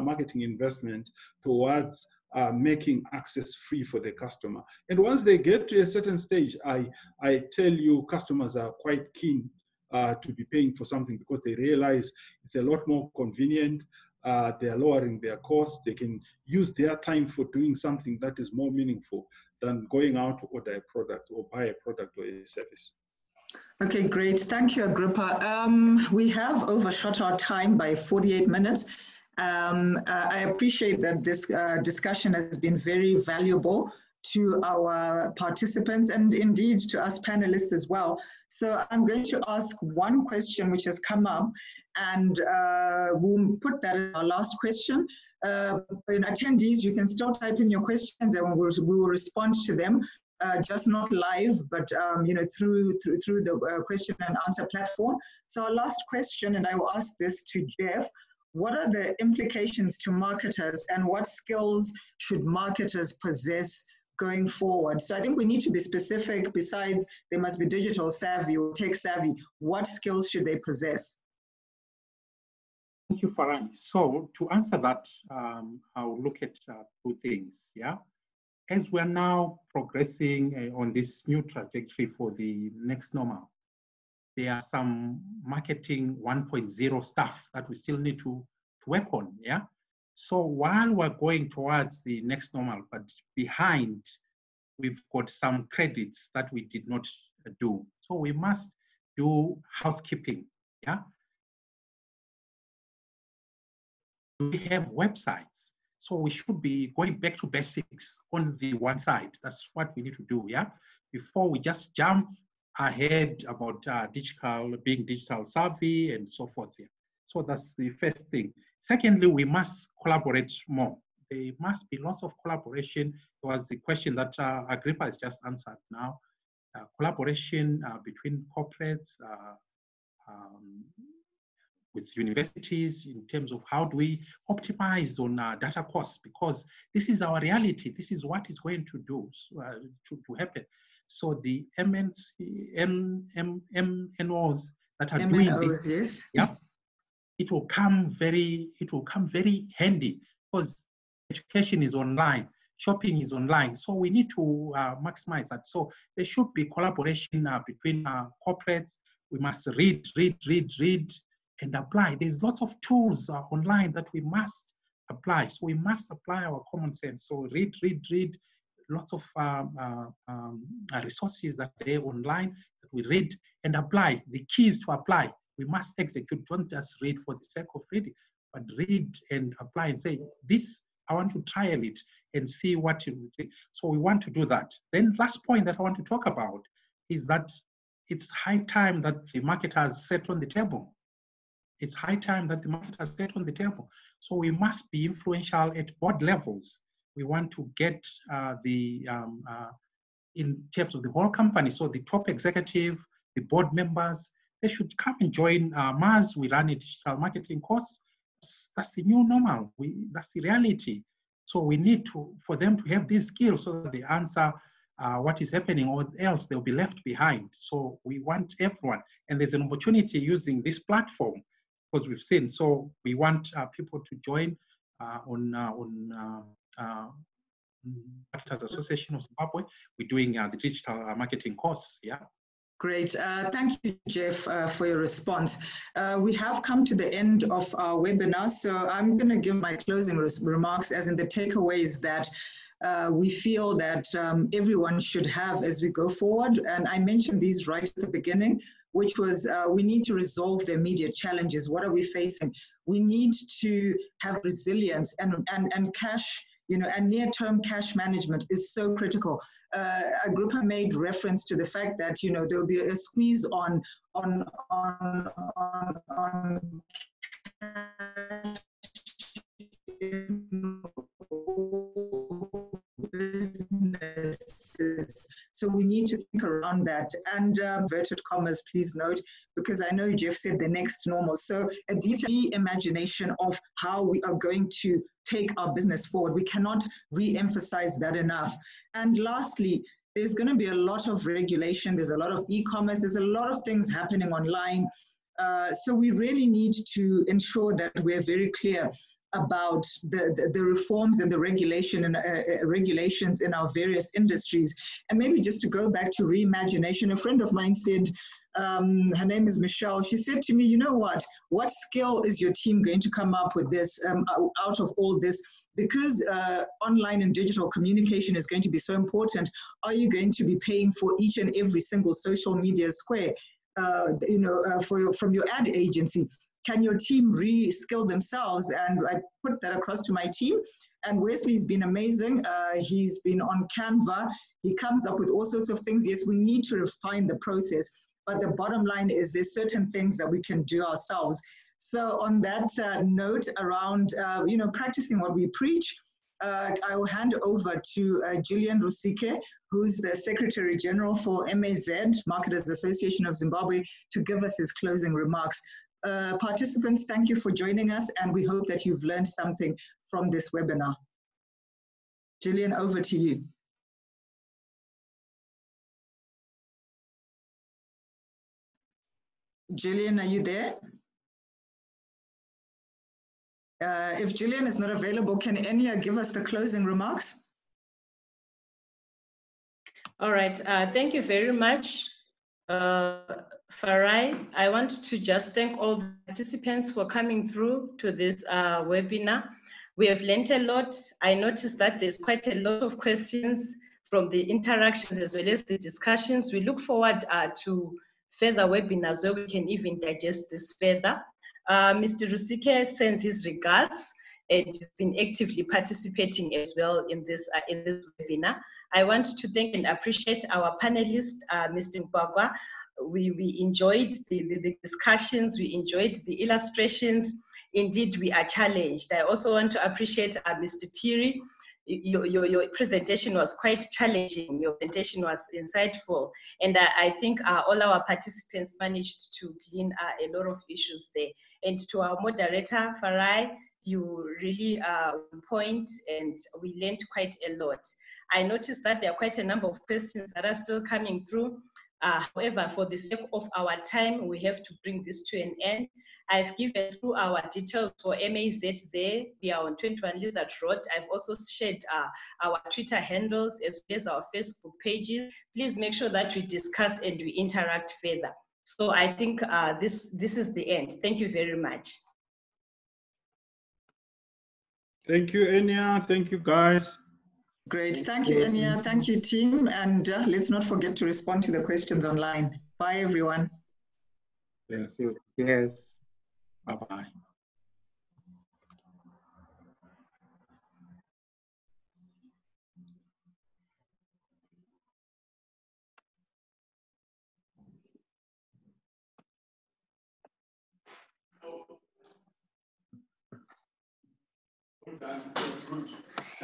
marketing investment towards uh, making access free for the customer. And once they get to a certain stage, I, I tell you, customers are quite keen uh, to be paying for something because they realize it's a lot more convenient. Uh, they are lowering their costs. They can use their time for doing something that is more meaningful than going out to order a product or buy a product or a service. Okay, great. Thank you, Agrippa. Um, we have overshot our time by 48 minutes. Um, uh, I appreciate that this uh, discussion has been very valuable to our participants and indeed to us panelists as well. So I'm going to ask one question which has come up and uh, we'll put that in our last question. Uh, in attendees, you can still type in your questions and we'll, we will respond to them. Uh, just not live, but um, you know through through, through the uh, question and answer platform. So our last question, and I will ask this to Jeff what are the implications to marketers and what skills should marketers possess going forward? So I think we need to be specific besides they must be digital savvy or tech savvy. What skills should they possess? Thank you, Farai. So to answer that, um, I'll look at uh, two things, yeah? As we're now progressing uh, on this new trajectory for the next normal, there are some marketing 1.0 stuff that we still need to, to work on, yeah? So while we're going towards the next normal, but behind, we've got some credits that we did not uh, do. So we must do housekeeping, yeah? We have websites. So we should be going back to basics on the one side. That's what we need to do, yeah? Before we just jump ahead about uh, digital, being digital savvy and so forth. Yeah. So that's the first thing. Secondly, we must collaborate more. There must be lots of collaboration. It was the question that uh, Agrippa has just answered now. Uh, collaboration uh, between corporates, uh, um, with universities in terms of how do we optimize on uh, data costs because this is our reality. This is what is going to do uh, to, to happen. So the MNC, M, M, MNOs that are doing this, yes. yeah, it will come very, it will come very handy because education is online, shopping is online. So we need to uh, maximize that. So there should be collaboration uh, between uh, corporates. We must read, read, read, read, and apply. There's lots of tools uh, online that we must apply. So we must apply our common sense. So read, read, read, lots of um, uh, um, uh, resources that they online that we read and apply. The key is to apply. We must execute. Don't just read for the sake of reading, but read and apply and say, this, I want to trial it and see what it you think. So we want to do that. Then last point that I want to talk about is that it's high time that the market has set on the table. It's high time that the market has set on the table. So we must be influential at board levels we want to get uh, the, um, uh, in terms of the whole company, so the top executive, the board members, they should come and join uh, MAZ. We run a digital marketing course. That's, the new normal. We, that's the reality. So we need to, for them to have these skills so that they answer uh, what is happening or else they'll be left behind. So we want everyone. And there's an opportunity using this platform because we've seen. So we want uh, people to join uh, on, uh, on Marketers Association of Zimbabwe. We're doing uh, the digital uh, marketing course. Yeah. Great. Uh, thank you, Jeff, uh, for your response. Uh, we have come to the end of our webinar, so I'm going to give my closing remarks as in the takeaways that uh, we feel that um, everyone should have as we go forward. And I mentioned these right at the beginning, which was uh, we need to resolve the immediate challenges. What are we facing? We need to have resilience and, and, and cash you know, and near-term cash management is so critical. Uh, Agrippa made reference to the fact that, you know, there'll be a squeeze on, on, on, on, on So we need to think around that. And uh, inverted commas, please note, because I know Jeff said the next normal. So a detailed imagination of how we are going to take our business forward. We cannot re-emphasize that enough. And lastly, there's going to be a lot of regulation. There's a lot of e-commerce. There's a lot of things happening online. Uh, so we really need to ensure that we're very clear about the, the, the, reforms and the regulation and uh, uh, regulations in our various industries. And maybe just to go back to reimagination, a friend of mine said, um, her name is Michelle, she said to me, you know what, what skill is your team going to come up with this, um, out of all this? Because uh, online and digital communication is going to be so important, are you going to be paying for each and every single social media square? Uh, you know, uh, for your, from your ad agency can your team re-skill themselves? And I put that across to my team. And Wesley's been amazing. Uh, he's been on Canva. He comes up with all sorts of things. Yes, we need to refine the process. But the bottom line is there's certain things that we can do ourselves. So on that uh, note around, uh, you know, practicing what we preach, uh, I will hand over to uh, Julian Rusike, who's the Secretary General for MAZ, Marketers Association of Zimbabwe, to give us his closing remarks. Uh, participants, thank you for joining us, and we hope that you've learned something from this webinar. Gillian, over to you. Gillian, are you there? Uh, if Gillian is not available, can Enya give us the closing remarks? All right, uh, thank you very much. Uh, Farai, I want to just thank all the participants for coming through to this uh, webinar. We have learned a lot. I noticed that there's quite a lot of questions from the interactions as well as the discussions. We look forward uh, to further webinars where we can even digest this further. Uh, Mr. Rusike sends his regards and has been actively participating as well in this, uh, in this webinar. I want to thank and appreciate our panelist, uh, Mr. Mugwagwa, we, we enjoyed the, the, the, discussions, we enjoyed the illustrations. Indeed, we are challenged. I also want to appreciate uh, Mr. Phiri. Your, your, your, presentation was quite challenging. Your presentation was insightful. And uh, I think uh, all our participants managed to glean uh, a lot of issues there. And to our moderator, Farai, you really uh, point and we learned quite a lot. I noticed that there are quite a number of questions that are still coming through. Uh, however, for the sake of our time, we have to bring this to an end. I've given through our details for MAZ there. We are on 21 Lizard Road. I've also shared uh, our Twitter handles as well as our Facebook pages. Please make sure that we discuss and we interact further. So I think uh, this, this is the end. Thank you very much. Thank you, Enya. Thank you, guys. Great. Thank you, Enya. Thank you, team. And uh, let's not forget to respond to the questions online. Bye, everyone. Yes. Yes. Bye-bye.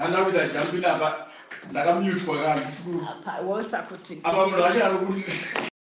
ndandauita jumping apa ndakamutwa kanzi walter kuti apa munhu wacho ari kuti